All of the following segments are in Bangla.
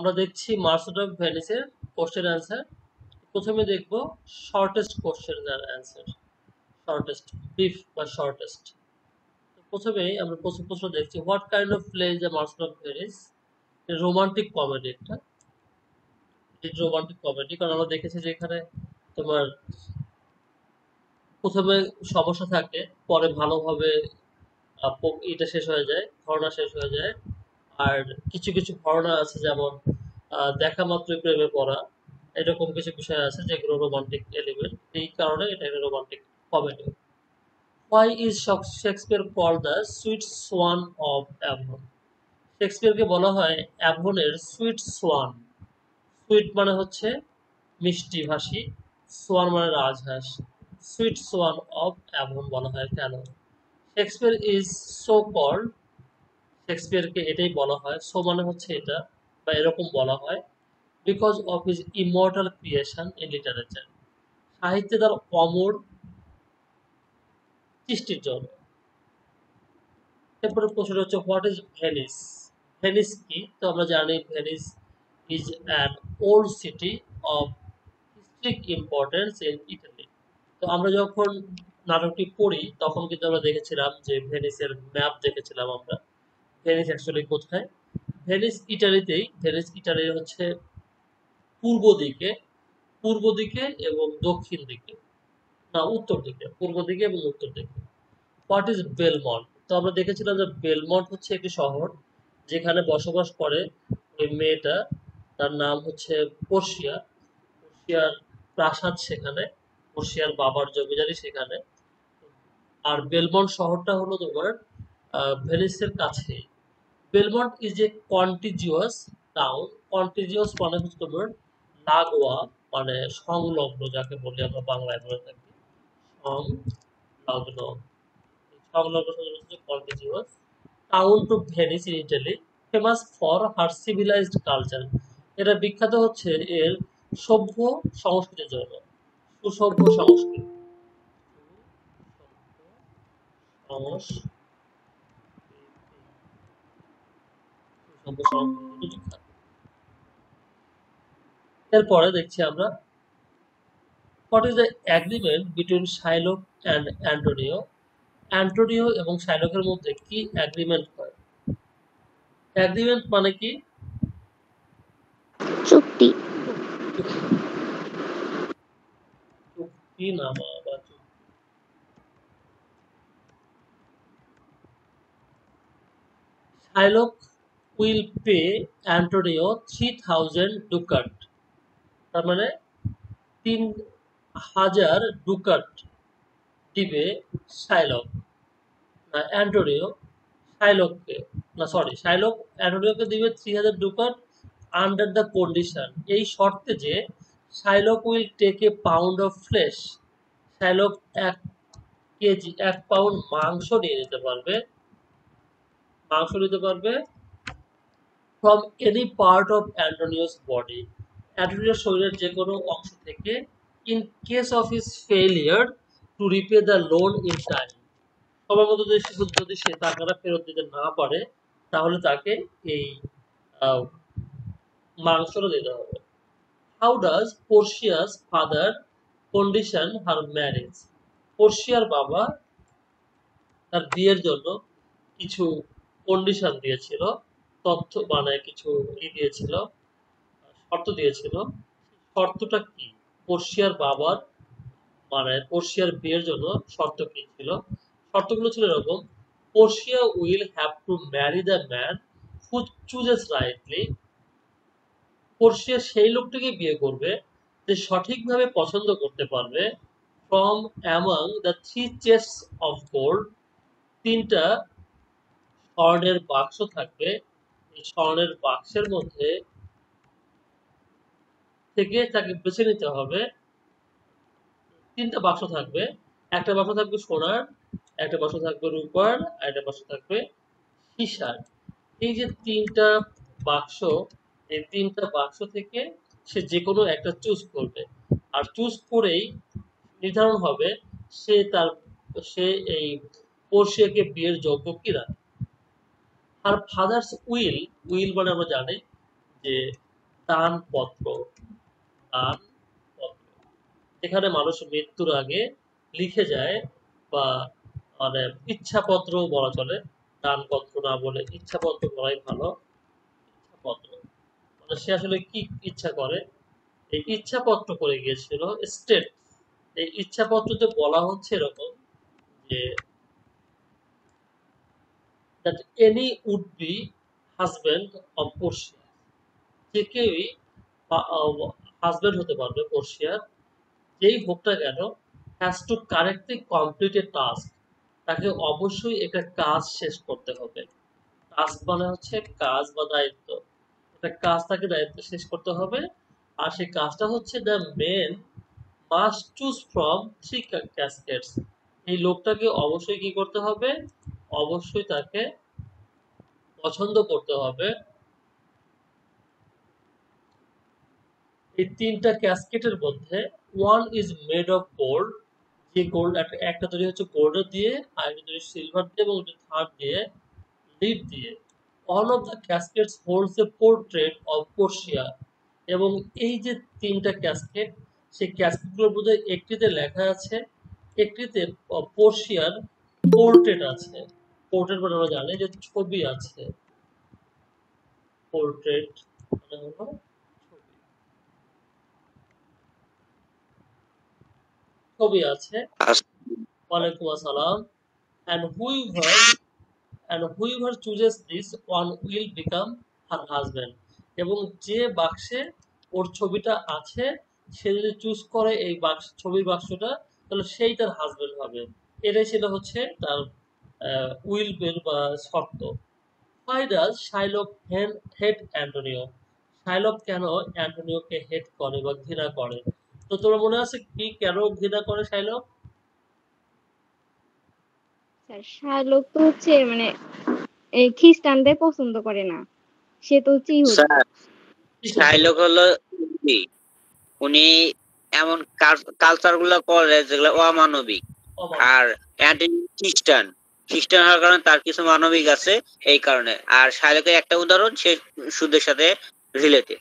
আমরা দেখছি মার্সেট অফ ভেনিসের কোশ্চেন অ্যান্সার প্রথমে দেখব shortest question answer shortest brief বা শর্টেস্ট প্রথমেই আমরা প্রথম প্রশ্ন দেখছি what kind of play is the Merchant of Venice romantic comedy একটা। রোমান্টিক কমেডি কারণ আমরা দেখেছি যে এখানে তোমার প্রথমে সমস্যা থাকে, পরে ভালোভাবে এটা শেষ হয়ে যায় ঘটনা শেষ হয়ে যায়। আর কিছু কিছু ঘটনা আছে যেমন দেখা মাত্রই প্রেমে পড়া, এরকম কিছু বিষয় আছে যেগুলো রোমান্টিক এলিমেন্ট এই কারণে এটা একটা romantic comedy why is Shakespeare call the sweet swan of Avon শেক্সপিয়ারকে বলা হয় অ্যাভনের সুইট সোয়ান সুইট মানে হচ্ছে মিষ্টি ভাষী সোয়ান মানে রাজহাঁস সুইট সোয়ান অফ অ্যাভন বলা হয় কেন? শেক্সপিয়ার ইজ সো কল্ড শেক্সপিয়ারকে এটাই বলা হয়। সো মানে হচ্ছে এটা, বা এরকম বলা হয় because of his immortal creation in literature সাহিত্যে তার অমর সৃষ্টির জন্য। এরপরে প্রশ্নটা হচ্ছে হোয়াট ইজ ভেনিস ভেনিস কি? তো আমরা জানি Venice is an old city of historic importance in Italy তো আমরা যখন নাটকটি পড়ি, তখন কিন্তু আমরা দেখেছিলাম যে ভেনিসের ম্যাপ দেখেছিলাম আমরা। ভেনিস অ্যাকচুয়ালি কোথায়? ভেনিস ইটালিতেই, ভেনিস ইটালির হচ্ছে পূর্ব দিকে পূর্ব দিকে এবং দক্ষিণ দিকে। না, উত্তর দিকে, পূর্ব দিকে এবং উত্তর দিকে। হোয়াট ইজ বেলমন্ট তো আমরা দেখেছিলাম যে বেলমন্ট হচ্ছে একটি শহর যেখানে বসবাস করে ওই মেয়েটা, তার নাম হচ্ছে পর্শিয়া পর্শিয়ার প্রাসাদ সেখানে পর্শিয়ার বাবার জমিদারি সেখানে। আর বেলমন্ট শহরটা হলো তোমার ভেনিসের কাছে। Belmont is a contiguous town contiguous মানে হচ্ছে তোমার লাগোয়া মানে সংলগ্ন, যাকে বলি আমরা বাংলায় বলে থাকি। সংলগ্ন। সংলগ্ন হচ্ছে contiguous town to Venice in Italy famous for her civilised culture এটা বিখ্যাত হচ্ছে এর সভ্য সংস্কৃতির জন্য। সুসভ্য সংস্কৃতি। এরপরে দেখছি আমরা what is the agreement between Shylock and Antonio Antonio এবং শাইলকের মধ্যে কি অ্যাগ্রিমেন্ট হয়? অ্যাগ্রিমেন্ট মানে কি? চুক্তি। চুক্তি নামা বা Shylock will pay Antonio three thousand ducat তার মানে তিন হাজার ডুকাট দিবে শাইলক না অ্যান্টোনিও শাইলককে না সরি শাইলক অ্যান্টোনিওকে দিবে থ্রি হাজার ডুকাট আন্ডার দ্য কন্ডিশন এই শর্তে যে Shylock will take a pound of flesh Shylock এক কেজি, এক পাউন্ড মাংস নিয়ে নিতে পারবে। মাংস নিতে পারবে from any part of Antonio's body অ্যান্টোনিওর শরীরের যে কোনো অংশ থেকে in case of his failure to repay the loan in time সময় মতো যদি সে টাকাটা ফেরত দিতে না পারে, তাহলে তাকে এই মাংসটা দিতে হবে। How does Portia's father condition her marriage পোর্শিয়ার বাবা তার বিয়ের জন্য কিছু কন্ডিশন দিয়েছিল। তথ্য মানে কিছু ই দিয়েছিল? শর্ত দিয়েছিল। শর্তটা কি? পর্শিয়ার বাবার মানে পর্শিয়ার বিয়ের জন্য শর্ত কি ছিল? শর্তগুলো ছিল এরকম, Portia will have to marry the man who chooses rightly. Portia সেই লোকটাকে বিয়ে করবে যে সঠিকভাবে পছন্দ করতে পারবে from among the three chest of gold তিনটা স্বর্ণের বাক্স থাকবে স্বর্ণের বাক্সের মধ্যে থেকে তাকে বেছে নিতে হবে। তিনটা বাক্স থাকবে। একটা বাক্স থাকবে সোনার, একটা বাক্স থাকবে রূপার, আর একটা বাক্স থাকবে সীসার এই যে তিনটা বাক্স, এই তিনটা বাক্স থেকে সে যে কোনো একটা চুজ করবে। আর চুজ করেই নির্ধারণ হবে সে তার, সে এই পড়শিয়াকে বিয়ের যোগ্য কিনা। আর ফাদার্স উইল উইল মানে আমরা জানি যে দানপত্র দানপত্র এখানে মানুষ মৃত্যুর আগে লিখে যায় বা মানে ইচ্ছাপত্র বলা চলে। দানপত্র না বলে ইচ্ছাপত্র বলাই ভালো। ইচ্ছাপত্র। মানে সে আসলে কি ইচ্ছা করে? এই ইচ্ছাপত্র করে গিয়েছিল স্টেট এই ইচ্ছাপত্রতে বলা হচ্ছে এরকম যে that any would be husband of Portia যে কেউই হাজব্যান্ড হতে পারবে পোর্শিয়ার যেই হোক না কেন has to correctly complete a task তাকে অবশ্যই একটা কাজ শেষ করতে হবে। টাস্ক মানে হচ্ছে কাজ বা দায়িত্ব। একটা কাজ তাকে দায়িত্ব শেষ করতে হবে। আর সেই কাজটা হচ্ছে the men must choose from three caskets এই লোকটাকে অবশ্যই কি করতে হবে? অবশ্যই তাকে পছন্দ করতে হবে। এই তিনটা ক্যাসকেটের মধ্যে one is made of gold যে গোল্ড একটা তৈরি হচ্ছে গোল্ডের দিয়ে, আর একটা তৈরি সিলভার দিয়ে এবং থার্ড দিয়ে লিড দিয়ে। All of the caskets holds a portrait of Portia এবং এই যে তিনটা ক্যাসকেট সেই ক্যাসকেটগুলোর মধ্যে একটিতে লেখা আছে, একটিতে পোর্শিয়ার পোর্ট্রেট আছে। পোর্ট্রেট মানে আমরা জানি, যে ছবি আছে। পোর্ট্রেট মানে হলো ছবি। আছে। ওয়ালাইকুম আসসালাম। And whoever and whoever chooses this one will become her husband এবং যে বাক্সে ওর ছবিটা আছে, সে যদি চুজ করে এই বাক্স, ছবির বাক্সটা, তাহলে সেই তার হাজবেন্ড হবে। এটাই ছিল হচ্ছে তার উইল বের বা শর্ত Why does Shylock hate Antonio. Shylock কেন অ্যান্টোনিওকে হেড করে বা ঘৃণা করে? তো তোমার মনে আছে কি কেন ঘৃণা করে শাইলক? শাইলক তো হচ্ছে মানে এই খ্রিস্টানদের পছন্দ করে না। সে তো হচ্ছে শাইলক হলো উনি এমন কালচারগুলো করে যেগুলো অমানবিক। আর অ্যান্টোনি খ্রিস্টান। খ্রিস্টান হওয়ার কারণে তার কিছু মানবিক আছে এই কারণে আর শায়লকের একটা উদাহরণ, সে সুদের সাথে related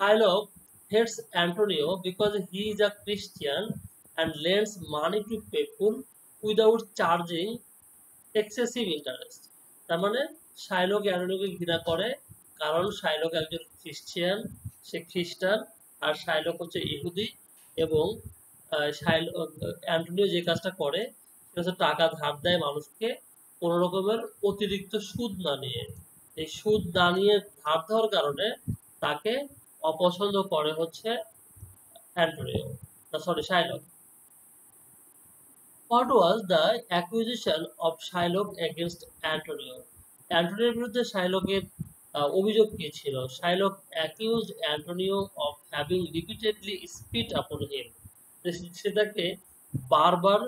Shylock hates Antonio because he is a Christian and lends money to people without charging excessive interest. তার মানে শাইলক অ্যান্টোনিওকে ঘৃণা করে, কারণ শাইলক একজন খ্রিস্টিয়ান সে খ্রিস্টান আর শাইলক হচ্ছে ইহুদি এবং অ্যান্টোনিও যে কাজটা করে টাকা ধার দেয় মানুষকে কোন রকমের অতিরিক্ত সুদ না নিয়ে। এই সুদ না নিয়ে ধার দেওয়ার কারণে তাকে অপছন্দ করে হচ্ছে Antonio sorry Shylock. What was the? অ্যান্টোনিওর বিরুদ্ধে শাইলকের অভিযোগ কি ছিল? Shylock accused Antonio of having repeatedly spit upon him সে তাকে বারবার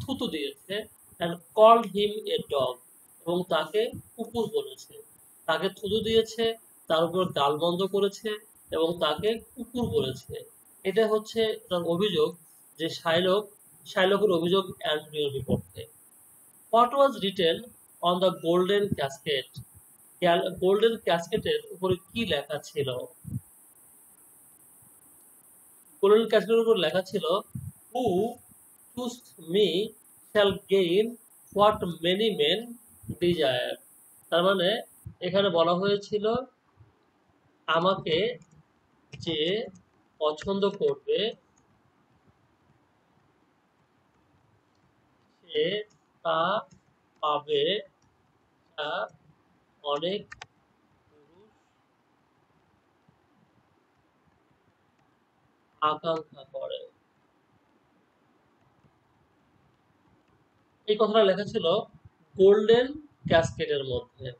থুতু দিয়েছে and called him a dog এবং তাকে কুকুর বলেছে। তাকে থুতু দিয়েছে, তার উপর গাল বন্ধ করেছে এবং তাকে কুকুর বলেছে। এটা হচ্ছে তার অভিযোগ যে শাইলক, শাইলকের অভিযোগ অ্যান্টনিওর বিপক্ষে। What was written on the golden casket golden ক্যাসকেটের উপরে কি লেখা ছিল? গোল্ডেন ক্যাসকেটের উপর লেখা ছিল who choose me shall gain what many men desire তার মানে এখানে বলা হয়েছিল, আমাকে যে পছন্দ করবে, সে তা পাবে অনেক আকাঙ্ক্ষা করে। এই কথাটা লেখা ছিল গোল্ডেন ক্যাসকেটের মধ্যে।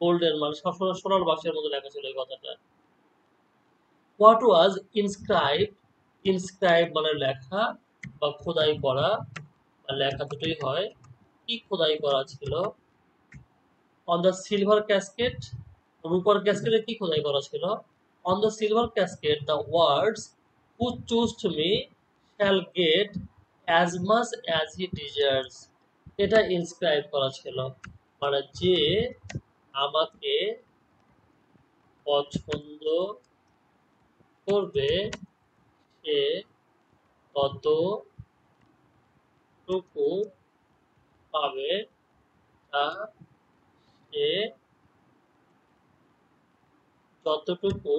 গোল্ডেন মানে সবসময় সোনার বাক্সের মধ্যে লেখা ছিল এই কথাটা। হোয়াট ওয়াজ ইনস্ক্রাইব ইনস্ক্রাইব মানে লেখা বা খোদাই করা বা লেখা দুটোই হয়। কি খোদাই করা ছিল? অন দ্য সিলভার ক্যাসকেট রূপার ক্যাসকেটে কি খোদাই করা ছিল? On the silver casket the words choose to me shall get as much as he deserves এটা ইনস্ক্রাইব করা ছিল। মানে যে আমাকে পছন্দ করবে, সে কতটুকু পাবে তা সে যতটুকু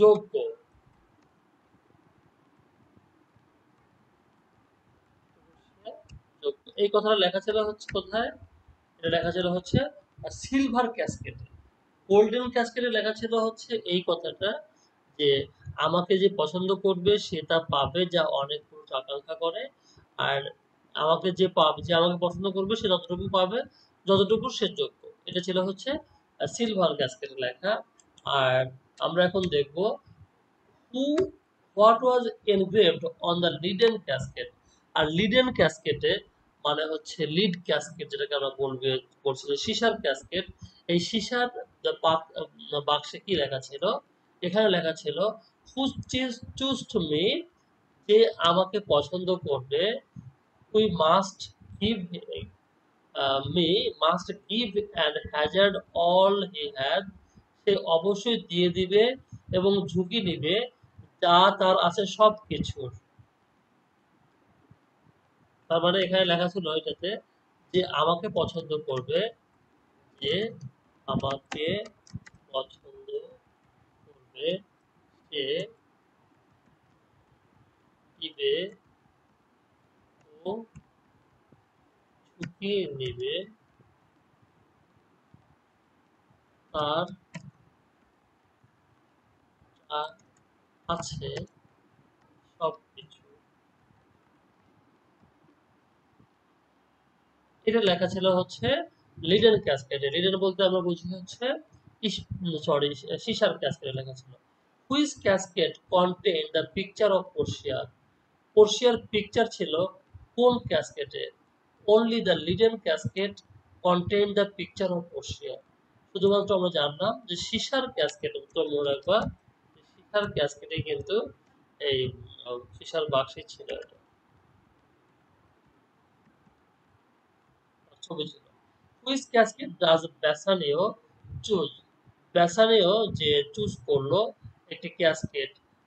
যোগ্য। এই কথাটা লেখা ছিল হচ্ছে কোথায়? এটা লেখা ছিল হচ্ছে সিলভার গোল্ডেন ক্যাসকেটে লেখা ছিল হচ্ছে এই কথাটা যে আমাকে যে পছন্দ করবে সে তা পাবে যা অনেক পুরুষ আকাঙ্ক্ষা করে। আর আমাকে যে পাবে যে আমাকে পছন্দ করবে সে ততটুকু পাবে, যতটুকু সে যোগ্য। এটা ছিল হচ্ছে সিলভার ক্যাসকেটে লেখা। আর আমরা এখন দেখব who what was engraved on the leaden casket R leaden ক্যাসকেটে মানে হচ্ছে লিড ক্যাসকেট যেটাকে আমরা বলবে বলছিল সিসার ক্যাসকেট এই সিসার বাক্সে কি লেখা ছিল? এখানে লেখা ছিল হু চুজ টু মি যে আমাকে পছন্দ করবে we must give me must give and hazard all he had সে অবশ্যই দিয়ে দিবে এবং ঝুঁকি নিবে, যা তার আছে সব কিছুর তার মানে এখানে লেখা ছিল এটাতে যে আমাকে পছন্দ করবে যে আমাকে পছন্দ করবে সে দিবে ও ঝুঁকি নিবে তার আছে সবকিছু। এটা লেখা ছিল হচ্ছে ক্যাসকেটে বলতে আমরা বুঝি হচ্ছে সরি সিসার ক্যাসকেটে লেখা ছিল। Whose casket contain the picture of Portia? পোর্শিয়ার picture ছিল কোন ক্যাসকেটে only the leaden casket contain the picture of Portia শুধুমাত্র আমরা জানলাম যে সিসার ক্যাসকেট উত্তর মনে রাখবা সিসার ক্যাসকেটে কিন্তু এই সিসার বাক্সে ছিল ক্যাসকেট ডাজ চুজ যে চুজ করল একটি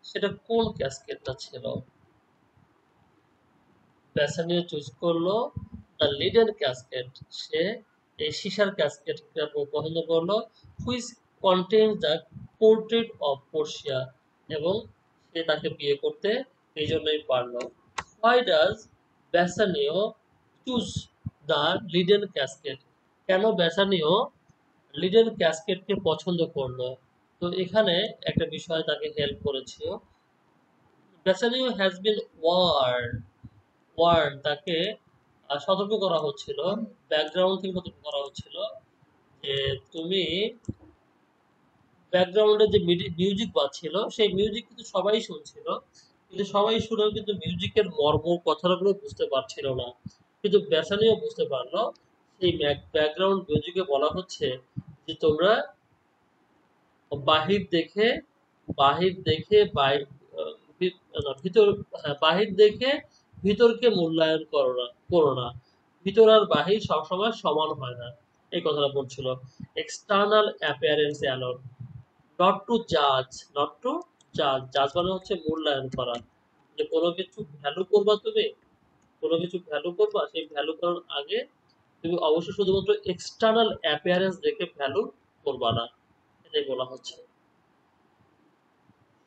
সেটা কোন ক্যাসকেটটা ছিল? ব্যাসানিও চুজ করল দ্য ক্যাসকেট সে এই সিসার ক্যাসকেট পছন্দ করল। Whose contain the portrait of Portia এবং সে তাকে বিয়ে করতে এই জন্যই পারল। Why does Bassanio choose the leaden casket কেন ব্যাসানিও লিডেন ক্যাসকেটকে পছন্দ করল? তো এখানে একটা বিষয় তাকে হেল্প করেছিল Bassanio has been warn warn তাকে সতর্ক করা হচ্ছিল ব্যাকগ্রাউন্ড থেকে সতর্ক করা হচ্ছিল যে তুমি ব্যাকগ্রাউন্ডে যে মিউজিক বাজছিল সেই মিউজিক কিন্তু সবাই শুনছিল কিন্তু সবাই শুনেও কিন্তু মিউজিকের মর্ম কথাগুলো বুঝতে পারছিল না। কিন্তু ব্যাসানিও বুঝতে পারল সেই ব্যাকগ্রাউন্ড মিউজিকে বলা হচ্ছে যে তোমরা বাহির দেখে বাহির দেখে ভিতর হ্যাঁ, বাহির দেখে ভিতরকে মূল্যায়ন করো না করো না। ভিতর আর বাহির সবসময় সমান হয় না এই কথাটা বলছিল। External appearance alone not two জাজ নট টু জাজ জাজ মানে হচ্ছে মূল্যায়ন করা। যে কোনো কিছু ভ্যালু করবা তুমি, কোনো কিছু ভ্যালু করবা, সেই ভ্যালু করার আগে তুমি অবশ্যই শুধুমাত্র এক্সটার্নাল অ্যাপিয়ারেন্স দেখে ভ্যালু করবা না। এটাই বলা হচ্ছে।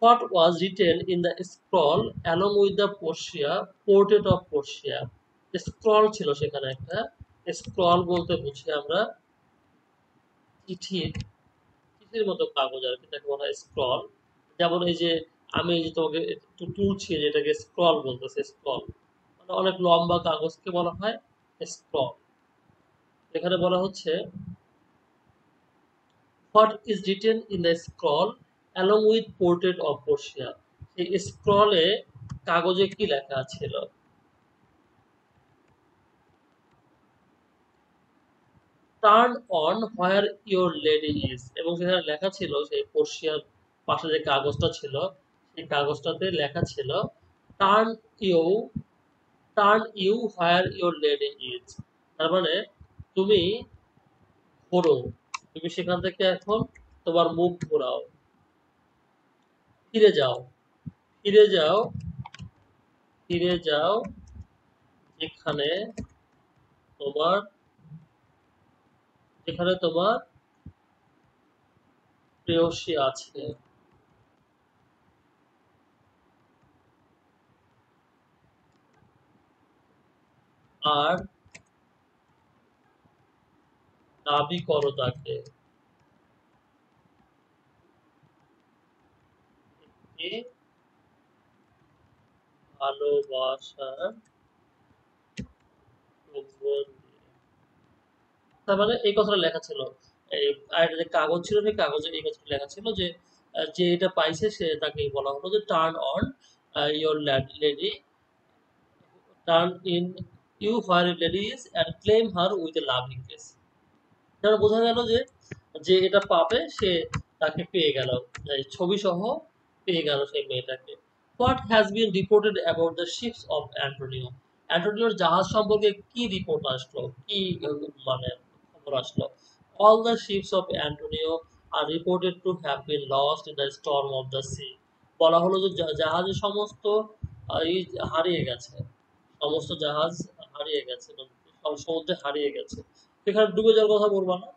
What was written in the scroll along with the Portia portrait of Portia scroll ছিল সেখানে একটা। স্ক্রল বলতে বুঝি আমরা চিঠির চিঠির মতো কাগজ আর কি, তাকে বলা হয় স্ক্রল যেমন এই যে আমি এই যে তোমাকে একটু তুলছি, যেটাকে স্ক্রল বলতেছে স্ক্রল মানে অনেক লম্বা কাগজকে বলা হয় স্ক্রল এখানে বলা হচ্ছে, what is written in the scroll along with portrait of Portia এই স্ক্রলে কাগজে কি লেখা ছিল? Turn on where your lady is এবং সেখানে লেখা ছিল, সেই পোর্শিয়ার পাশে যে কাগজটা ছিল, সেই কাগজটাতে লেখা ছিল turn you turn you where your lady is তার মানে তুমি ঘোরো, তুমি সেখান থেকে এখন তোমার মুখ ঘোরাও। ফিরে যাও ফিরে যাও ফিরে যাও, যেখানে তোমার যেখানে তোমার প্রেয়সী আছে। আর দাবি করো তাকে। ভালোবাসার তার মানে এই কথাটা লেখা ছিল। এই কাগজ ছিল, সেই কাগজে এই কথাটা লেখা ছিল যে যে এটা পাইছে সে তাকে বলা হলো যে turn on your lady turn in you where lady is and claim her with a loving case তাহলে বোঝা গেল যে যে এটা পাবে, সে তাকে পেয়ে গেল। ছবি সহ পেয়ে গেল সেই মেয়েটাকে। What has been reported about the ships of Antonio অ্যান্টোনিওর জাহাজ সম্পর্কে কি রিপোর্ট আসলো? কি মানে খবর আসলো all the ships of Antonio are reported to have been lost in the storm of the sea বলা হলো যে জাহাজের সমস্ত এই হারিয়ে গেছে। সমস্ত জাহাজ হারিয়ে গেছে সমুদ্রে হারিয়ে গেছে। এখানে ডুবে যাওয়ার কথা বলব না।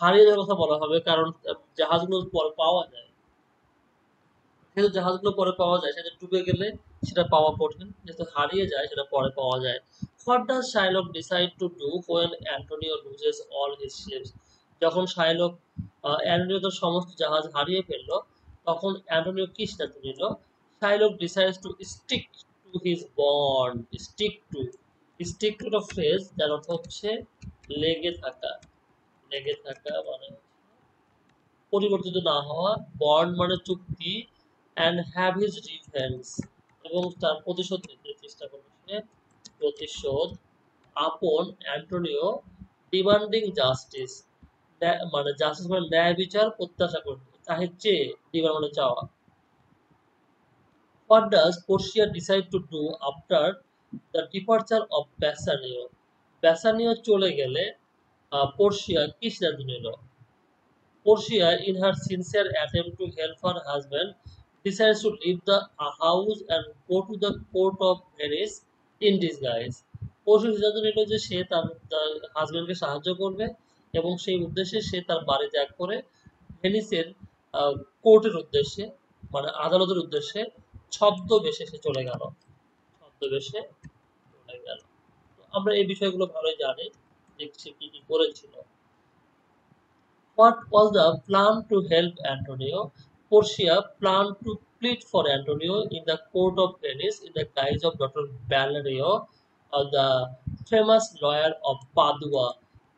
হারিয়ে যাওয়ার কথা বলা হবে, কারণ জাহাজগুলো পরে পাওয়া যায়। যেহেতু জাহাজগুলো পরে পাওয়া যায়, সেটা ডুবে গেলে সেটা পাওয়া কঠিন। যেহেতু হারিয়ে যায়, সেটা পরে পাওয়া যায়। What does Shylock decide to do when Antonio loses all his ships যখন শাইলক অ্যান্টোনিও তার সমস্ত জাহাজ হারিয়ে ফেলল, তখন অ্যান্টোনিও কি সিদ্ধান্ত নিল? Shylock decides to stick to his bond stick to stick to the phrase যার অর্থ হচ্ছে লেগে থাকা। লেগে থাকা মানে পরিবর্তিত না হওয়া বন্ড মানে চুক্তি অ্যান্ড হ্যাভ হিজ রিভেন্স এবং তার প্রতিশোধ নিতে চেষ্টা করছে প্রতিশোধ আপন অ্যান্টোনিও ডিমান্ডিং জাস্টিস মানে জাস্টিস মানে ন্যায় বিচার প্রত্যাশা করতে তাহে চেয়ে ডিমান্ড মানে চাওয়া What does Portia decide to do after the departure of Bassanio? Bassanio চলে গেলে পোর্শিয়া কি সিদ্ধান্ত নিল Portia in her sincere attempt to help her husband decides to leave the house and go to the court of Venice in disguise. Portia সিদ্ধান্ত নিল যে সে তার হাজবেন্ডকে সাহায্য করবে এবং সেই উদ্দেশ্যে সে তার বাড়ি ত্যাগ করে ভেনিসের কোর্টের উদ্দেশ্যে মানে আদালতের উদ্দেশ্যে ছদ্মবেশে সে চলে গেল ছদ্মবেশে চলে গেল আমরা এই বিষয়গুলো ভালোই জানি সে কি কি করেছিল What was the plan to help Antonio? Portia planned to plead for Antonio in the court of Venice in the guise of Dr. Valerio, uh, the famous lawyer of Padua.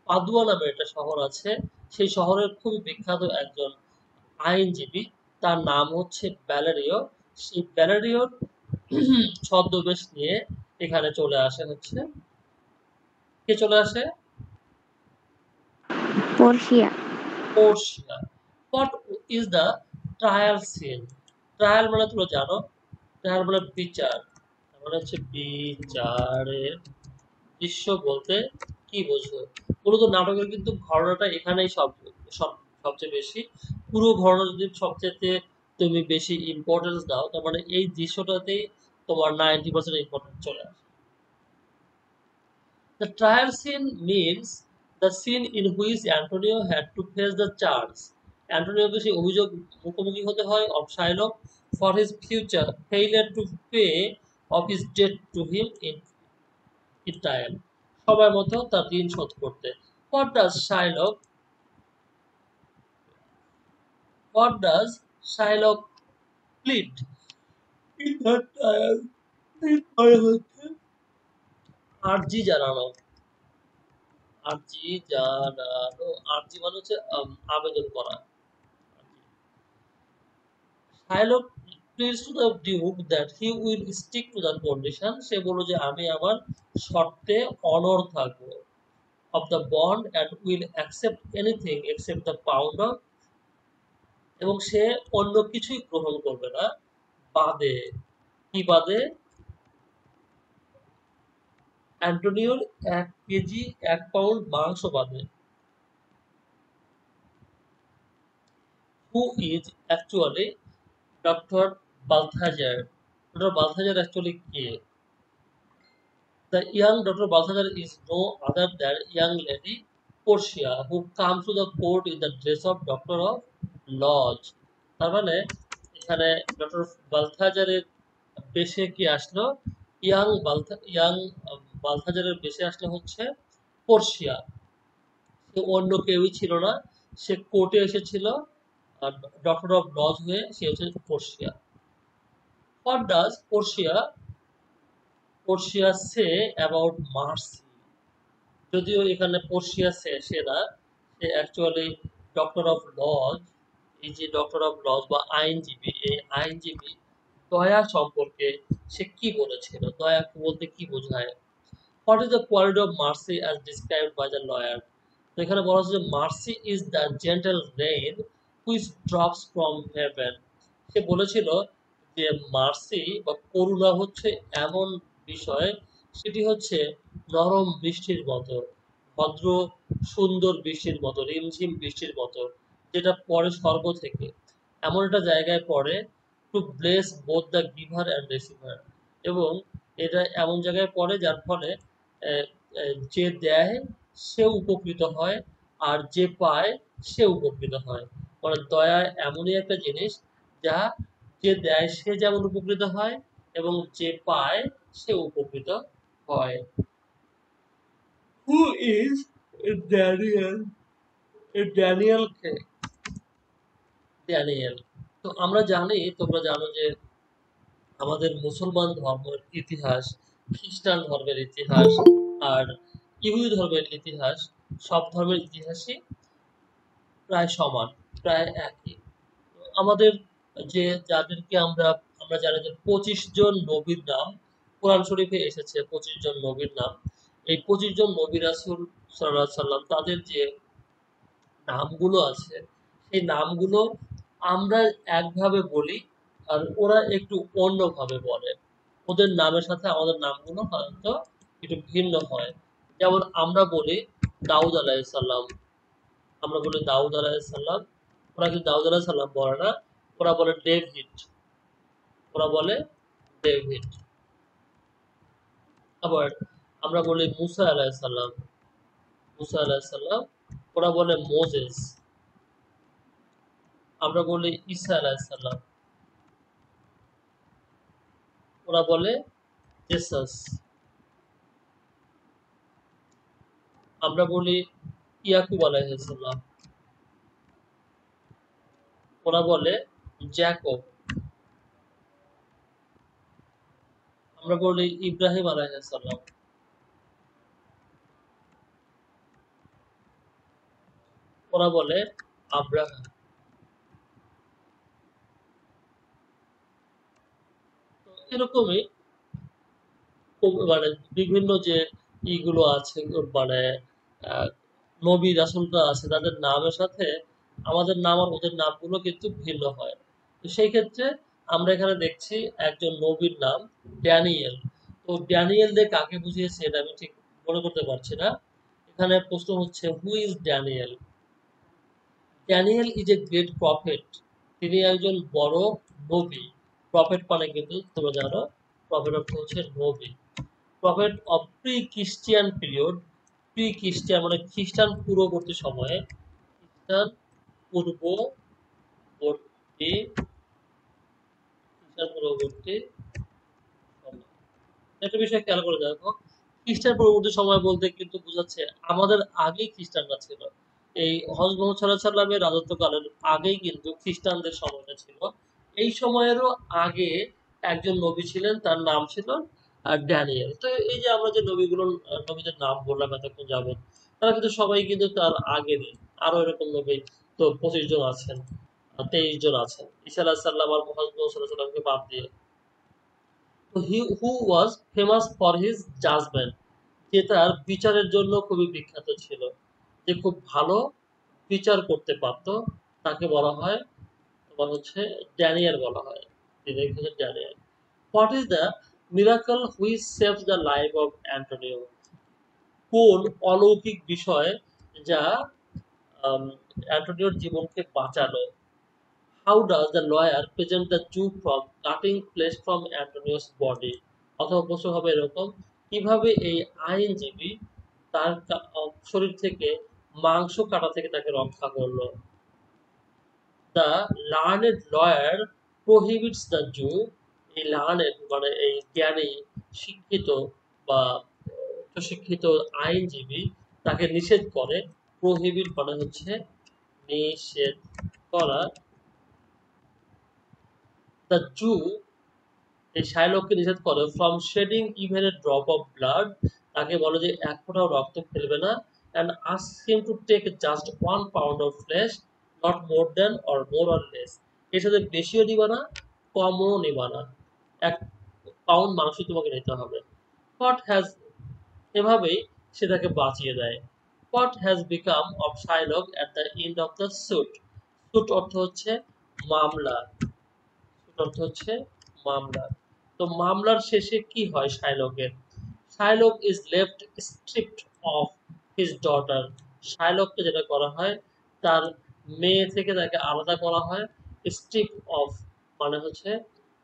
Padua নামে একটা শহর আছে। সেই শহরের খুবই বিখ্যাত একজন আইনজীবী তার নাম হচ্ছে ব্যালেরিও সেই ব্যালেরিওর ছদ্মবেশ নিয়ে এখানে চলে আসে হচ্ছে। কে চলে আসে? Portia Portia what is the trial scene trial মানে তোমরা জানো ট্রায়াল মানে বিচার। মানে হচ্ছে বিচারের দৃশ্য বলতে কি বোঝো? মূলত নাটকের কিন্তু ঘটনাটা এখানেই সব সব, সবচেয়ে বেশি। পুরো ঘটনা যদি সবচেয়ে তুমি বেশি ইম্পর্টেন্স দাও, তার মানে এই দৃশ্যটাতেই তোমার নাইনটি পার্সেন্ট ইম্পর্টেন্স চলে আসে। The trial scene means the scene in which Antonio had to face the charge. অ্যান্টোনিওকে সেই অভিযোগ মুখোমুখি হতে হয় of Shylock for his future failure to pay off his debt to him in in time সময় মতো তার ঋণ শোধ করতে। What does Shylock what does Shylock plead in the হচ্ছে আরজি জানানো। আরজি জানানো। আরজি মানে হচ্ছে আবেদন করা। Shylock pleads to the duke that he will stick to the condition সে বলল যে, আমি আমার শর্তে অনর থাকব of the bond and will accept anything except the pound এবং সে অন্য কিছুই গ্রহণ করবে না। বাদে, কি বাদে? অ্যান্টোনিওর এক কেজি, এক পাউন্ড মাংস বাঁধে who is actually doctor Balthazar doctor Balthazar actually K The young Dr. Balthazar is no other than young lady Portia, who comes to the court in the dress of Doctor of Lodge. তার মানে এখানে ডক্টর বালথাজারের বেশে কি আসলো ইয়াং বালথা ইয়াং বালথাজারের বেশে আসলো হচ্ছে পর্শিয়া অন্য কেউই ছিল না, সে কোর্টে এসেছিল ডক্টর অফ লজ হয়ে সে হচ্ছে Portia. What does Portia Portia say about mercy যদিও এখানে পর্শিয়া সে সে না, সে অ্যাকচুয়ালি ডক্টর অফ লজ এই যে ডক্টর অফ লজ বা আইনজীবী, এই আইনজীবী দয়া সম্পর্কে সে কি বলেছিল? দয়া বলতে কি বোঝায়? What is the quality of mercy as described by the lawyer তো এখানে বলা হচ্ছে mercy is the gentle rain which drops from heaven সে বলেছিল যে মার্সি বা করুণা হচ্ছে এমন বিষয়, সেটি হচ্ছে নরম বৃষ্টির মতো, ভদ্র সুন্দর বৃষ্টির মতো, রিমঝিম বৃষ্টির মতো, যেটা পরে স্বর্গ থেকে। এমন একটা জায়গায় পড়ে to bless both the giver and receiver এবং এটা এমন জায়গায় পড়ে যার ফলে যে দেয়, সে উপকৃত হয়, আর যে পায়, সে উপকৃত হয়। মানে দয়া এমনই একটা জিনিস যা যে দেয় সে যেমন উপকৃত হয় এবং যে পায় সে উপকৃত হয়। হু ইজ ড্যানিয়েল ড্যানিয়েল কে? ড্যানিয়েল তো আমরা জানি, তোমরা জানো যে আমাদের মুসলমান ধর্মের ইতিহাস, খ্রিস্টান ধর্মের ইতিহাস আর ইহুদি ধর্মের ইতিহাস সব ধর্মের ইতিহাসই প্রায় সমান। প্রায় একই। আমাদের যে যাদেরকে আমরা আমরা জানি যে পঁচিশ জন নবীর নাম, কোরআন শরীফে এসেছে পঁচিশ জন নবীর নাম। এই পঁচিশ জন নবী রাসুল সাল্লাহ সাল্লাম তাদের যে নামগুলো আছে, সেই নামগুলো আমরা একভাবে বলি আর ওরা একটু অন্যভাবে বলে। ওদের নামের সাথে আমাদের নামগুলো হয়তো একটু ভিন্ন হয়। যেমন আমরা বলি দাউদ আলাইসাল্লাম আমরা বলি দাউদ আলাইসাল্লাম ওরা কিন্তু দাউদ আলাইসাল্লাম বলে না, ওরা বলে ডেভিড ওরা বলে ডেভিড আবার আমরা বলি মুসা আলাইসাল্লাম মুসা আলাইসাল্লাম ওরা বলে মোজেস। আমরা বলি ঈসা আলাইসাল্লাম ওরা বলে জেসাস। আমরা বলি ইয়াকুব আলাইসাল্লাম ওরা বলে, জ্যাকব। আমরা বলি, ইব্রাহিম আলাইসাল্লাম ওরা বলে, আব্রাহাম। এরকমই মানে বিভিন্ন যে ইগুলো আছে মানে নবী রাসুলরা আছে, তাদের নামের সাথে আমাদের নাম আর ওদের নামগুলো কিন্তু ভিন্ন হয়। তো সেই ক্ষেত্রে আমরা এখানে দেখছি একজন নবীর নাম ড্যানিয়েল। তো ড্যানিয়েল দিয়ে কাকে বুঝিয়েছে এটা আমি ঠিক মনে করতে পারছি না। এখানে প্রশ্ন হচ্ছে who is Daniel Daniel is a great prophet তিনি একজন বড় নবী। প্রফেট মানে কিন্তু তোমরা জানো প্রফেট অর্থ হচ্ছে নবী। Prophet of pre Christian period pre Christian মানে খ্রিস্টান পূর্ববর্তী সময়ে খ্রিস্টান পূর্ববর্তী একটা বিষয় খেয়াল করে দেখো, খ্রিস্টান সময় বলতে কিন্তু বোঝাচ্ছে আমাদের আগেই খ্রিস্টানরা ছিল। এই হজ রাজত্বকালের আগেই কিন্তু খ্রিস্টানদের সময়টা ছিল। এই সময়েরও আগে একজন নবী ছিলেন, তার নাম ছিল ড্যানিয়েল। তো এই যে আমরা যে নবীগুলো, নবীদের নাম বললাম এতক্ষণ যাবত তারা কিন্তু সবাই কিন্তু তার আগে নেই। আরও এরকম নবী তো পঁচিশ জন আছেন তেইশ জন আছেন। আলাহ সাল্লাম আর মোহাম্মদ সাল্লামকে বাদ দিয়ে। তো he who was famous for his judgement যে তার বিচারের জন্য খুবই বিখ্যাত ছিল, যে খুব ভালো বিচার করতে পারত, তাকে বলা হয় তোমার হচ্ছে বলা হয়। তিনি হচ্ছে what is the miracle which saves the life of Antonio কোন অলৌকিক বিষয় যা অ্যান্টোনিওর জীবনকে বাঁচালো how does the lawyer prevent the Jew from cutting flesh from Antonio's body অথবা প্রশ্ন হবে এরকম, কীভাবে এই আইনজীবী তার শরীর থেকে মাংস কাটা থেকে তাকে রক্ষা করল? The learned lawyer prohibits the Jew এই লার্নেড মানে এই জ্ঞানী, শিক্ষিত বা শিক্ষিত আইনজীবী তাকে নিষেধ করে প্রহিবিট মানে হচ্ছে। নিষেধ করা। দ্য জু এই শাইলককে নিষেধ করে from shedding even a drop of blood তাকে বলে যে এক ফোঁটাও রক্ত ফেলবে না। And ask him to take just one pound of flesh not more than or more or less এর সাথে বেশিও নিবা না, কমও নিবা না। এক পাউন্ড মাংসই তোমাকে নিতে হবে। হোয়াট হ্যাজ এভাবেই সে তাকে বাঁচিয়ে দেয়। What has become of Shylock at the end of the suit suit অর্থ হচ্ছে মামলা। সুট অর্থ হচ্ছে মামলা। তো মামলার শেষে কি হয় শাইলকের Shylock is left stripped of his daughter শাইলককে যেটা করা হয়, তার মেয়ে থেকে তাকে আলাদা করা হয়। স্ট্রিপ অফ মানে হচ্ছে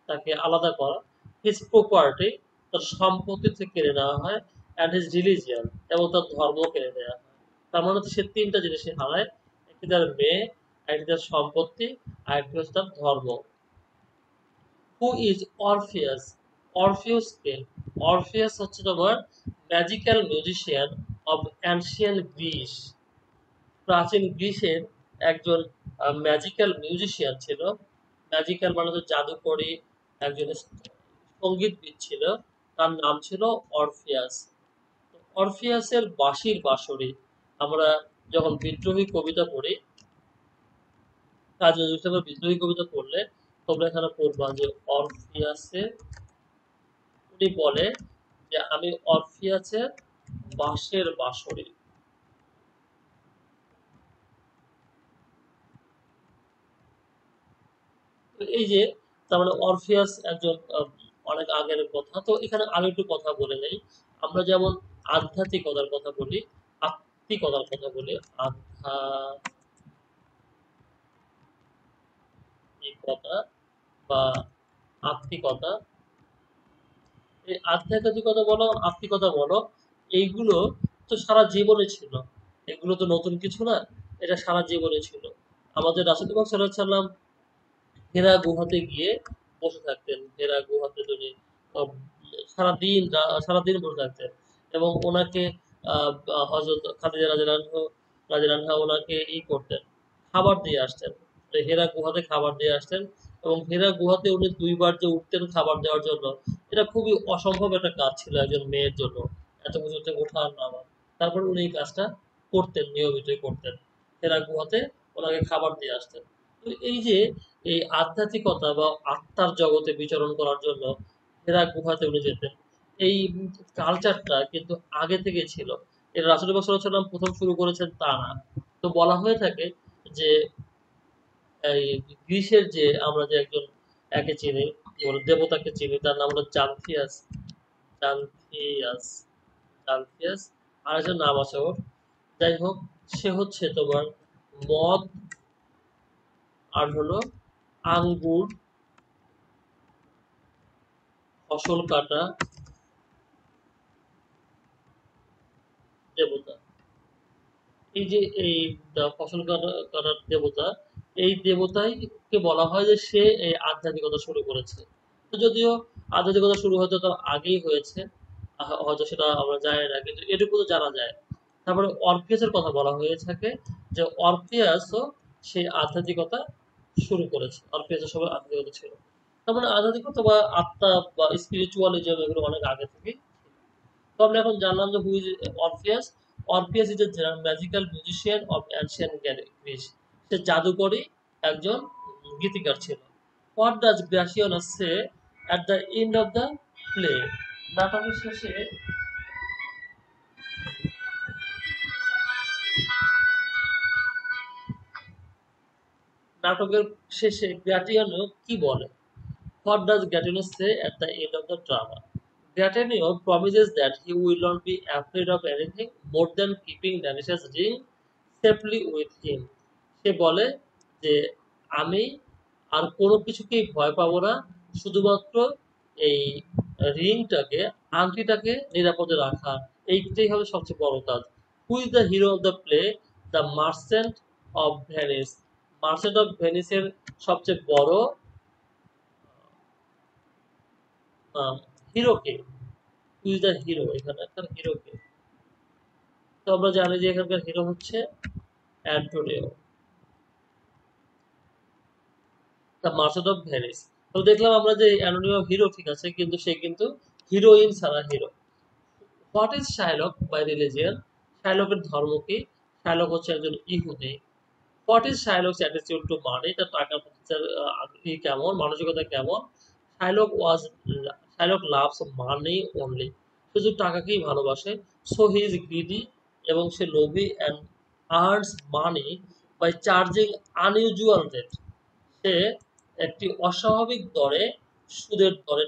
তাকে আলাদা করা। হিজ প্রপার্টি তার সম্পত্তি থেকে কেড়ে নেওয়া হয়। অ্যান্ড হিজ রিলিজিয়ান এবং তার ধর্ম কেড়ে নেওয়া হয়। তার মানে সে তিনটা জিনিসই হারায়। একটি তার মেয়ে একটি তার সম্পত্তি, আর একটি হচ্ছে তার ধর্ম। হু ইজ অরফিয়াস অরফিয়াস কে? অরফিয়াস হচ্ছে তোমার magical musician of ancient Greece প্রাচীন গ্রিসের একজন ম্যাজিক্যাল মিউজিশিয়ান ছিল। ম্যাজিক্যাল মানে হচ্ছে জাদুকরি, একজন সঙ্গীতবিদ ছিল। তার নাম ছিল অরফিয়াস অরফিয়াসের বাঁশির বাঁশরি। আমরা যখন বিদ্রোহী কবিতা পড়ি, কাজী বিদ্রোহী কবিতা পড়লে তোমরা এখানে পড়বা যে অরফিয়াসের উনি বলে যে আমি অরফিয়াসের বাঁশের বাঁশরি। এই যে তার মানে অরফিয়াস একজন অনেক আগের কথা। তো এখানে আরও একটু কথা বলে নেই। আমরা যেমন আধ্যাত্মিকতার কথা বলি আত্মিকতার কথা বলি আধ্যাত্মিকতা বা আত্মিকতা। এই আধ্যাত্মিকতা বলো, আত্মিকতা বলো, এইগুলো তো সারা জীবনে ছিল। এগুলো তো নতুন কিছু না, এটা সারা জীবনে ছিল। আমাদের রাসুদুল্লাহ সাল্লাহ সাল্লাম হেরা গুহাতে গিয়ে বসে থাকতেন। হেরা গুহাতে যদি সারাদিন সারাদিন বসে থাকতেন। এবং ওনাকে হজরত খাদিজা রাজা রাজা ওনাকে ই করতেন, খাবার দিয়ে আসতেন। হেরা গুহাতে খাবার দিয়ে আসতেন এবং হেরা গুহাতে উনি দুইবার যে উঠতেন খাবার দেওয়ার জন্য, এটা খুবই অসম্ভব একটা কাজ ছিল একজন মেয়ের জন্য। এত কিছুতে ওঠা নামা। তারপর উনি এই কাজটা করতেন নিয়মিতই করতেন। হেরা গুহাতে ওনাকে খাবার দিয়ে আসতেন। তো এই যে এই আধ্যাত্মিকতা বা আত্মার জগতে বিচরণ করার জন্য হেরা গুহাতে উনি যেতেন। এই কালচারটা কিন্তু আগে থেকে ছিল। এটা রাসুল্লাহ সাল্লাম প্রথম শুরু করেছেন তা না। তো বলা হয়ে থাকে যে, এই গ্রীসের যে আমরা যে একজন একে চিনি দেবতাকে চিনি, তার নাম হলো জানথিয়াস জানথিয়াস জানথিয়াস। আর একজন নাম আছে ওর। যাই হোক, সে হচ্ছে তোমার মদ আর হলো আঙ্গুর, ফসল কাটা দেবতা। এই যে এই ফসল কাটার দেবতা, এই দেবতাই কে বলা হয় যে সে এই আধ্যাত্মিকতা শুরু করেছে। যদিও আধ্যাত্মিকতা শুরু হয়তো তার আগেই হয়েছে হয়তো সেটা আমরা জানি না, কিন্তু এটুকু তো জানা যায়। তারপরে অর্পিয়াসের কথা বলা হয়ে থাকে যে অর্পিয়াসও সেই আধ্যাত্মিকতা শুরু করেছে। অর্পিয়াসের সবাই আধ্যাত্মিকতা ছিল। তারপরে আধ্যাত্মিকতা বা আত্মা বা স্পিরিচুয়ালিজম এগুলো অনেক আগে থেকে তো আমরা এখন জানলাম যে whose Orpheus Orpheus is a magical musician of ancient Greece সে জাদুকরী একজন গীতিকার ছিল। What does Gratiano say at the end of the play নাটকের শেষে নাটকের শেষে গ্র্যাটিয়ানো কি বলে? What does Gratiano say at the end of the drama Gratanio promises that he will not be afraid of anything more than keeping Danisha's ring safely with him. সে বলে যে, আমি আর কোনো কিছুকেই ভয় পাবো না। শুধুমাত্র এই রিংটাকে, আংটিটাকে নিরাপদে রাখা। এইটাই হবে সবচেয়ে বড় কাজ। Who is the hero of the play the Merchant of Venice Merchant of ভেনিসের সবচেয়ে বড় হিরোকে। ইজ দ্য হিরো এখানে একটা হিরোকে। তো আমরা জানি যে এখানকার হিরো হচ্ছে Antonio. The Merchant of Venice তো দেখলাম আমরা যে অ্যানোনিও হিরো ঠিক আছে, কিন্তু সে কিন্তু হিরোইন ছাড়া hero what is Shylock by religion শাইলকের ধর্ম কি? শাইলক হচ্ছে একজন ইহুদি। What is Shylock's attitude to money তার টাকা পয়সার কেমন? মানসিকতা কেমন? Shylock was Shylock loves money only সে শুধু টাকাকেই ভালোবাসে সো হি ইজ গ্রিডি এবং সে লোভী and earns money by charging unusual rate সে একটি অস্বাভাবিক দরে সুদের দরে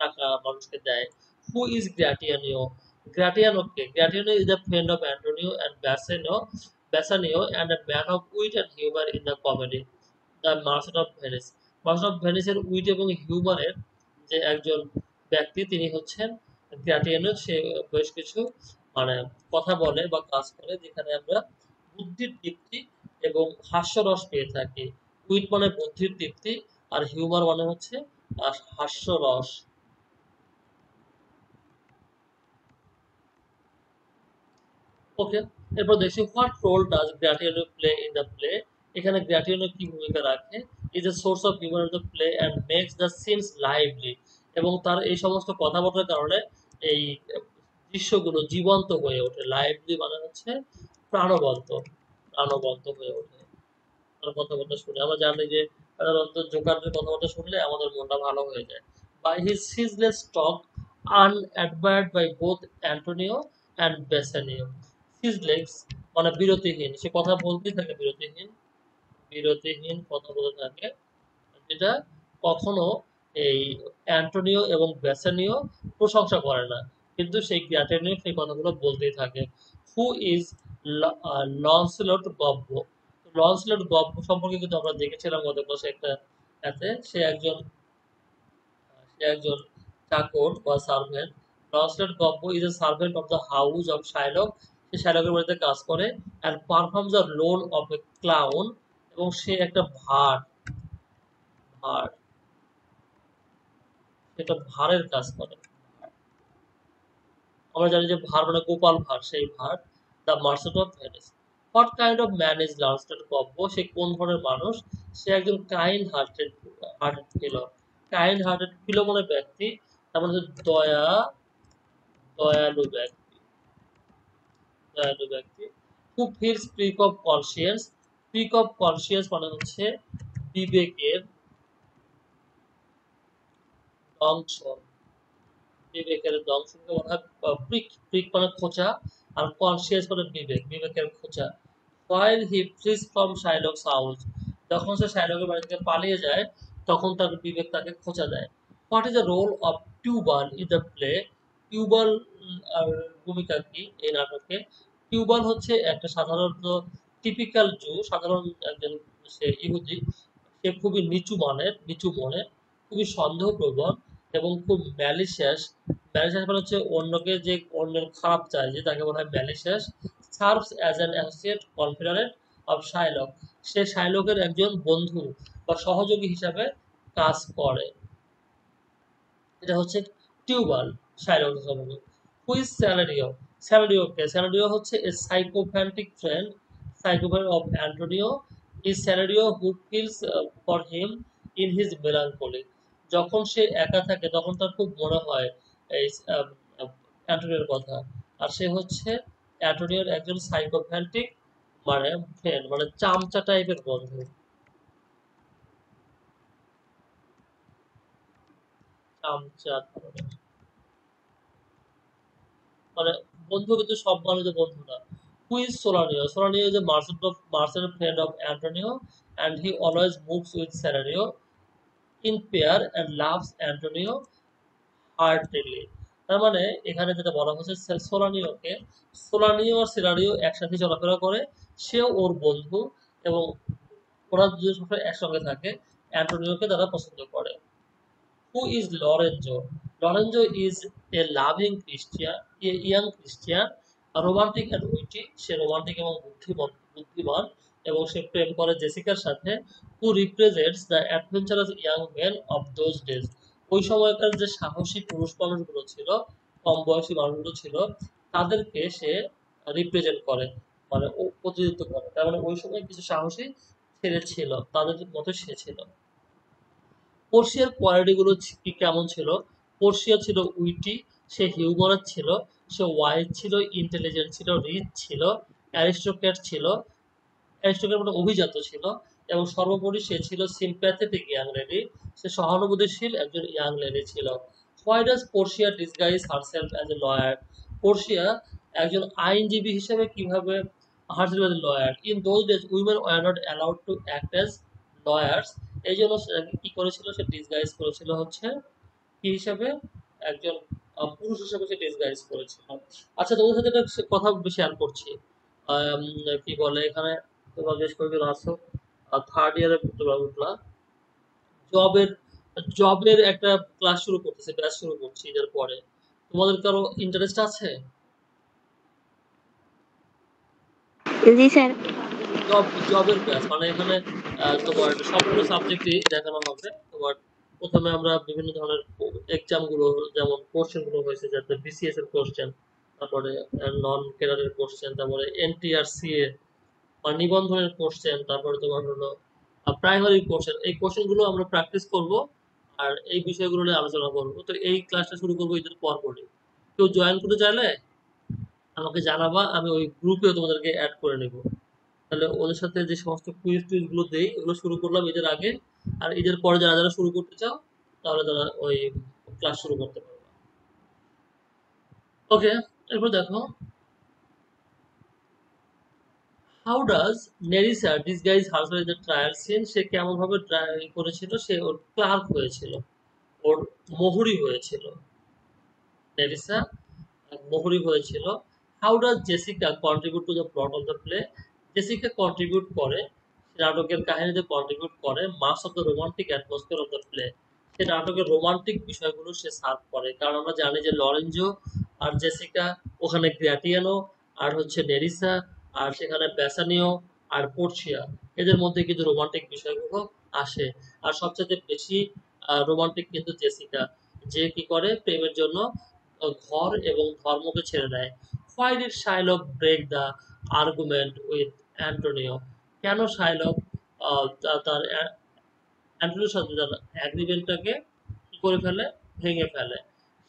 টাকা মানুষকে দেয়। Who is Gratiano Gratiano K Gratiano is the friend of Antonio and Bassanio Bassanio and a man of wit and humour in the comedy the Merchant of Venice Merchant of ভেনিসের wit এবং হিউমারের যে একজন ব্যক্তি, তিনি হচ্ছেন গ্র্যাটিয়ানো সে বেশ কিছু মানে কথা বলে বা কাজ করে, যেখানে আমরা বুদ্ধির তৃপ্তি এবং হাস্যরস পেয়ে থাকি। উইট মানে বুদ্ধির তৃপ্তি, আর হিউমার মানে হচ্ছে আর হাস্যরস। ওকে, এরপর দেখছি what role does Gratiano play in the play? এখানে গ্র্যাটিয়ানো কি ভূমিকা রাখে? Is a source of humour the play and makes the scenes lively. এবং তার এই সমস্ত কথাবার্তার কারণে এই দৃশ্যগুলো জীবন্ত হয়ে ওঠে লাইভলি মানে হচ্ছে প্রাণবন্ত প্রাণবন্ত হয়ে ওঠে। তার কথাবার্তা শুনে আমরা জানি যে সাধারণত কথাবার্তা শুনলে আমাদের মনটা ভালো হয়ে যায়। By his ceaseless talk unadmired by both Antonio and Bassanio ceaseless মানে বিরতিহীন, সে কথা বলতেই থাকে বিরতিহীন বিরতিহীন কথা বলতে থাকে, যেটা কখনো এই অ্যান্টোনিও এবং বেসানিও প্রশংসা করে না। কিন্তু সেই গ্র্যাটেনিও সেই কথাগুলো বলতেই থাকে। হু ইজ লনসেলট গব্য লনসেলট গব্য সম্পর্কে কিন্তু আমরা দেখেছিলাম গত ক্লাসে একটা এতে। সে একজন সে একজন চাকর বা servant Launcelot Gobbo is a servant of the house of Shylock সে শাইলকের বাড়িতে কাজ করে and performs the role of a clown এবং সে একটা ভার ভার। সেটা ভারের কাজ করে। আমরা জানি যে ভার মানে গোপাল ভার সেই ভার the merchant of Venice what kind of man is লার্নস্টেড কব্য সে কোন ধরনের মানুষ? সে একজন kind hearted hearted fellow kind hearted fellow মানে ব্যক্তি, তার মানে দয়া, দয়ালু ব্যক্তি। দয়ালু ব্যক্তি। Who feels prick of conscience prick of conscience মানে হচ্ছে বিবেকের দংশন। বিবেকের দংশনকে বলা হয় মানে খোঁচা আর কনসিয়াস মানে বিবেক, বিবেকের খোঁচা। While he flees from Shylock's house যখন সে শাইলকের বাড়ি থেকে পালিয়ে যায়, তখন তার বিবেক তাকে খোঁচা দেয়। What is the role of Tubal in the play Tubal ভূমিকা কি এই নাটকে? টিউবাল হচ্ছে একটা সাধারণত টিপিক্যাল জু সাধারণ একজন সে ইহুদি। সে খুবই নিচু মানের, নিচু মনে খুবই সন্দেহ সন্দেহপ্রবণ। এবং খুব ম্যালিশিয়াস ম্যালিশিয়াস মানে হচ্ছে অন্যকে যে অন্যের খারাপ চায়, যে তাকে বলা হয় malicious serves as an associate confederate of Shylock সে শাইলকের একজন বন্ধু বা সহযোগী হিসাবে কাজ করে। এটা হচ্ছে টিউবাল শাইলক সম্পর্কে হুইজ স্যালারিও স্যালারিও কে? স্যালারিও হচ্ছে a sycophantic friend sycophant of Antonio is Salerio who feels for him in his melancholy যখন সে একা থাকে, তখন তার খুব মনে হয় এই অ্যান্টোনিওর কথা। আর সে হচ্ছে অ্যান্টোনিওর একজন সাইকোফ্যান্টিক মানে ফ্রেন্ড মানে চামচা টাইপের বন্ধু চামচা মানে বন্ধু কিন্তু সব মানুষের বন্ধু না। Solanio? Solanio is a merchant of merchant friend of Antonio, and he always moves with Solanio. In pair and loves Antonio heartily. তার মানে এখানে যেটা বলা হচ্ছে সে- সোলানিওকে সোলানিও আর সিলানিও একসাথে চলাফেরা করে, সেও ওর বন্ধু এবং ওরা দুজন সবসময় একসঙ্গে থাকে, অ্যান্টোনিওকে তারা পছন্দ করে। Who is Lorenzo Lorenzo is a loving Christian young Christian romantic and witty say romantic এবং বুদ্ধিমান বুদ্ধিমান। এবং সে প্রেম করে জেসিকার সাথে who represents the adventurous young men of those days ওই সময়কার যে সাহসী পুরুষ মানুষগুলো ছিল, কম বয়সী মানুষগুলো ছিল, তাদেরকে সে রিপ্রেজেন্ট করে মানে প্রতিনিধিত্ব করে। তার মানে ওই সময় কিছু সাহসী ছেলে ছিল, তাদের মতো সে ছিল। পোর্শিয়ার কোয়ালিটি গুলো কি কেমন ছিল? পোর্শিয়া ছিল উইটি, সে হিউমারাস ছিল, সে ওয়াইজ ছিল ইন্টেলিজেন্ট ছিল রিচ ছিল অ্যারিস্টোক্র্যাট ছিল অ্যারিস্টোক্র্যাট মানে অভিজাত ছিল এবং সর্বোপরি সে ছিল সিম্প্যাথেটিক ইয়াং লেডি সে সহানুভূতিশীল একজন ইয়াং লেডি ছিল। Why does Portia disguise herself as a lawyer Portia একজন আইনজীবী হিসেবে কীভাবে herself as a lawyer in those days women were not allowed to act as lawyers এই জন্য কি করেছিল? সে ডিসগাইজ করেছিল হচ্ছে কি হিসাবে? একজন পুরুষ হিসেবে সে ডিসগাইজ করেছিল। আচ্ছা তোমাদের সাথে একটা কথা শেয়ার করছি। কি বলে এখানে? তোমরা বেশ কয়েকজন আছো। থার্ড ইয়ারে তোমরা উঠলা জবের জবের একটা ক্লাস শুরু করতেছে ব্যাচ শুরু করছি পরে। তোমাদের কারও ইন্টারেস্ট আছে? জি স্যার। জব জবের ব্যাচ মানে এখানে তোমার সবগুলো সাবজেক্টই দেখানো হবে। তোমার প্রথমে আমরা বিভিন্ন ধরনের এক্সামগুলো যেমন কোশ্চেনগুলো হয়েছে যাতে বিসিএস এর কোশ্চেন তারপরে নন ক্যাডারের কোশ্চেন তারপরে এনটিআরসি এর বা নিবন্ধনের কোশ্চেন তারপরে তোমার হলো প্রাইমারি কোশ্চেন এই কোশ্চেনগুলো আমরা প্র্যাকটিস করব আর এই বিষয়গুলো নিয়ে আলোচনা করব। তো এই ক্লাসটা শুরু করব ঈদের পর পরই। কেউ জয়েন করতে চাইলে আমাকে জানাবা, আমি ওই গ্রুপেও তোমাদেরকে অ্যাড করে নেব। তাহলে ওদের সাথে যে সমস্ত কুইজ টুইজগুলো দেই, ওগুলো শুরু করলাম ঈদের আগে। আর ঈদের পরে যারা যারা শুরু করতে চাও, তাহলে তারা ওই ক্লাস শুরু করতে পারবে। ওকে এরপর দেখো how does Nerissa disguise herself the trial scene সে কেমনভাবে করেছিল? সে ওর ক্লার্ক হয়েছিল, ওর মোহরি হয়েছিল। নেরিসা মোহরি হয়েছিল। How does Jessica contribute to the plot of the play Jessica contribute করে নাটকের কাহিনীতে কন্ট্রিবিউট করে much of the romantic atmosphere of the play সে নাটকের রোমান্টিক বিষয়গুলো সে সার্ভ করে। কারণ আমরা জানি যে লরেঞ্জো আর জেসিকা ওখানে গ্র্যাটিয়ানো আর হচ্ছে নেরিসা আর সেখানে ব্যাসানিও আর পোর্চিয়া এদের মধ্যে কিন্তু রোমান্টিক বিষয়গুলো আসে। আর সবচেয়ে বেশি রোমান্টিক কিন্তু জেসিকা। যে কি করে? প্রেমের জন্য ঘর এবং ধর্মকে ছেড়ে দেয়। Why did Shylock break the argument with Antonio কেন শাইলক তার, অ্যা- অ্যান্টোনিওর সাথে তার অ্যাগ্রিমেন্টটাকে করে ফেলে? ভেঙে ফেলে।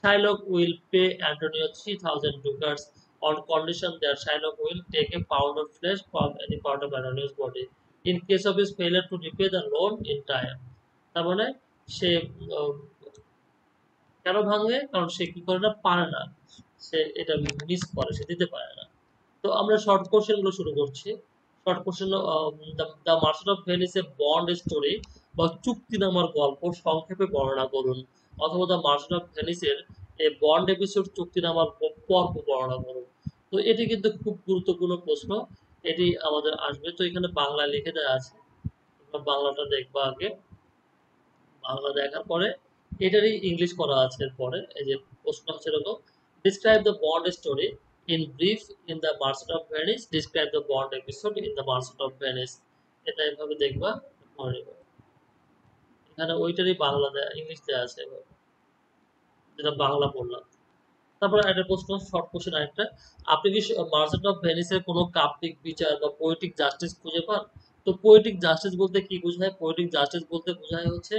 Shylock will pay Antonio three thousand ducats on condition that Shylock will take a pound of flesh from any part of Antonio's body in case of his failure to repay the loan in time. তার মানে সে কেন ভাঙবে কারণ সে কি করে না? পারে না। সে এটা মিস করে, সে দিতে পারে না। তো আমরা শর্ট কোশ্চেনগুলো শুরু করছি। Short question the merchant of Venice a bond story বা চুক্তিনামার গল্প সংক্ষেপে বর্ণনা করুন। অথবা দ্য মার্সেল অফ ভেনিসের এ বন্ড এপিসোড চুক্তিনামার প- পর্ব বর্ণনা করুন। তো এটি কিন্তু খুব গুরুত্বপূর্ণ প্রশ্ন। এটি আমাদের আসবে। তো এখানে বাংলা লিখে দেওয়া আছে। বাংলাটা দেখবা আগে। বাংলা দেখার পরে এটারই ইংলিশ করা আছে পরে এই যে প্রশ্ন হচ্ছে এরকম। Describe the bond story in brief in the Merchant of Venice describe the bond episode in the Merchant of Venice এটা এভাবে দেখবা। এখানে ওইটারই বাংলা ইংলিশ দেওয়া আছে এভাবে। যেটা বাংলা বললাম। তারপরে একটা প্রশ্ন শর্ট কোশ্চেন আরেকটা। আপনি কি মার্সেট অফ ভেনিসের কোনো কাব্যিক বিচার বা পোয়েটিক জাস্টিস খুঁজে পান? তো পোয়েটিক জাস্টিস বলতে কি বোঝায়? পোয়েটিক জাস্টিস বলতে বোঝায় হচ্ছে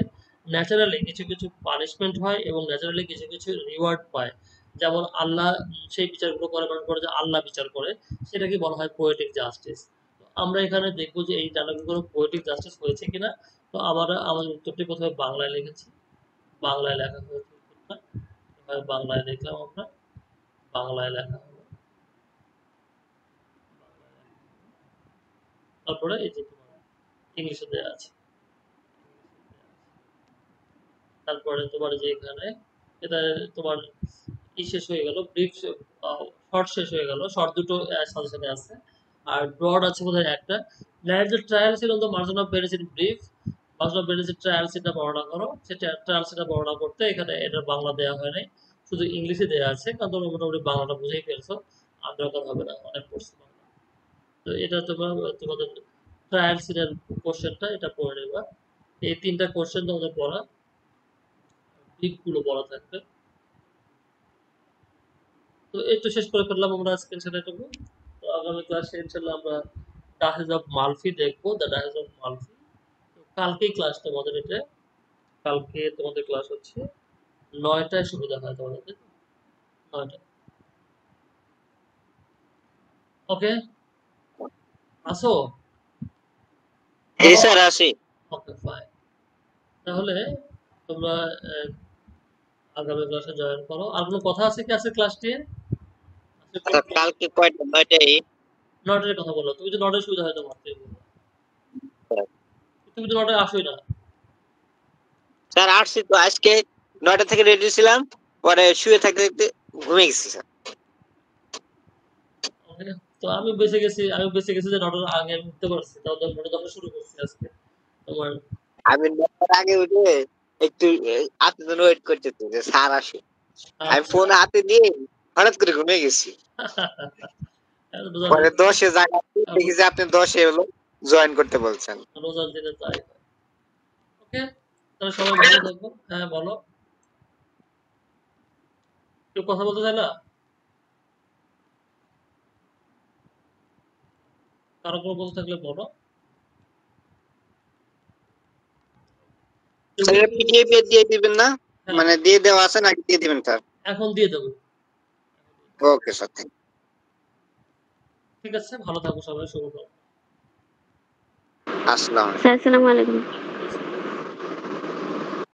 ন্যাচারালি কিছু কিছু পানিশমেন্ট হয় এবং ন্যাচারালি কিছু কিছু রিওয়ার্ড পায়। যেমন আল্লাহ সেই বিচারগুলো করে, মনে করে যে আল্লাহ বিচার করে, সেটাকে বলা হয় পোয়েটিক জাস্টিস আমরা এখানে দেখব যে এই ডায়লগগুলো পোয়েটিক জাস্টিস হয়েছে কিনা। তো আমরা আমাদের উত্তরটি প্রথমে বাংলায় লিখেছি। বাংলায় লেখা হয়েছে উত্তরটা। বাংলায় লিখলাম আমরা বাংলায় লেখা হলো তারপরে এই যে তোমার ইংলিশে দেওয়া আছে। তারপরে তোমার যে এখানে, এটা তোমার ই শেষ হয়ে গেল ব্রিফ শর্ট শেষ হয়ে গেল। শর্ট দুটো সাজেশনে আছে। আর ব্রড আছে বোধহয় একটা। ল্যান্ড দ্য ট্রায়াল ছিল the Merchant of Venice in brief of Venice in trial সেটা বর্ণনা করো। সেটা ট্রায়াল সেটা বর্ণনা করতে এখানে এটা বাংলা দেওয়া হয় নাই। শুধু ইংলিশে দেওয়া আছে, কারণ তোমরা মোটামুটি বাংলাটা বুঝেই ফেলছো। আর দরকার হবে না, অনেক পড়ছো। তো এটা তোমার, তোমাদের ট্রায়াল সিটের কোশ্চেনটা এটা পড়ে নেবা। এই তিনটা কোশ্চেন তোমাদের পড়া। দিকগুলো বলা থাকবে। তো তো শেষ করে ফেললাম আমরা আজকে সেটাটুকু তো আগামী ক্লাসে ইনশাল্লাহ আমরা ডাহেজ অফ মালফি দেখব। দ্য ডাহেজ অফ মালফি কালকেই ক্লাস তোমাদের এটা। কালকে তোমাদের ক্লাস হচ্ছে নয়টায় সুবিধা হয় তোমাদের ওকে আসো? স্যার আসি। ওকে ফাইন তাহলে তোমরা আগামী ক্লাসে জয়েন করো। আর কোনো কথা আছে কি আছে ক্লাস নিয়ে কালকে কয়টা? নয়টায়? নটার কথা বলো। তুমি তো নটায় সুবিধা হয় তোমার তুমি তো নটায় আসোই না। স্যার আসছি তো। আজকে নয়টা থেকে রেডি ছিলাম পরে শুয়ে থাকতে থাকতে ঘুমিয়ে গেছি স্যার। তো আমি বেঁচে গেছি আমি বেঁচে গেছি যে নটার আগে আমি উঠতে পারছি তাও তো মোটা দফা শুরু করছি আজকে। তোমার আমি নয়টার আগে উঠে একটু আপনি জন্য ওয়েট করতেছি যে স্যার আসে। আমি ফোন হাতে দিয়ে হঠাৎ করে ঘুমিয়ে গেছি। পরে দশে জায়গা দেখি যে আপনি দশে হলো। জয়েন করতে বলছেন। রোজার দিনে তাই। ওকে তাহলে সবাই ভালো থাকব হ্যাঁ বলো। কেউ কথা বলতে চাই না কারও কোনো কথা থাকলে বলো। পিডিএফ দিয়ে দিবেন না? হ্যাঁ, মানে দিয়ে দেওয়া আছে নাকি দিয়ে দিবেন স্যার? এখন দিয়ে দেবো। ওকে স্যার ঠিক আছে ভালো থাকো সবাই শুভ আসসালামু আলাইকুম